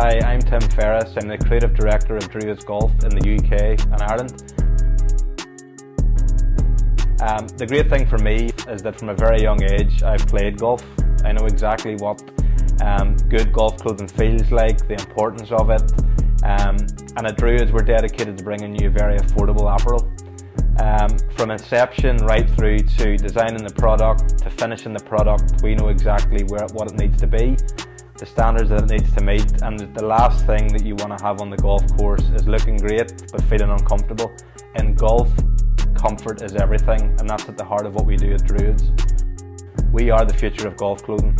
Hi, I'm Tim Ferris. I'm the creative director of Druids Golf in the UK and Ireland. Um, the great thing for me is that from a very young age I've played golf. I know exactly what um, good golf clothing feels like, the importance of it. Um, and at Druids we're dedicated to bringing you very affordable apparel. Um, from inception right through to designing the product to finishing the product, we know exactly where what it needs to be, the standards that it needs to meet, and the last thing that you want to have on the golf course is looking great but feeling uncomfortable. In golf, comfort is everything, and that's at the heart of what we do at Druids. We are the future of golf clothing.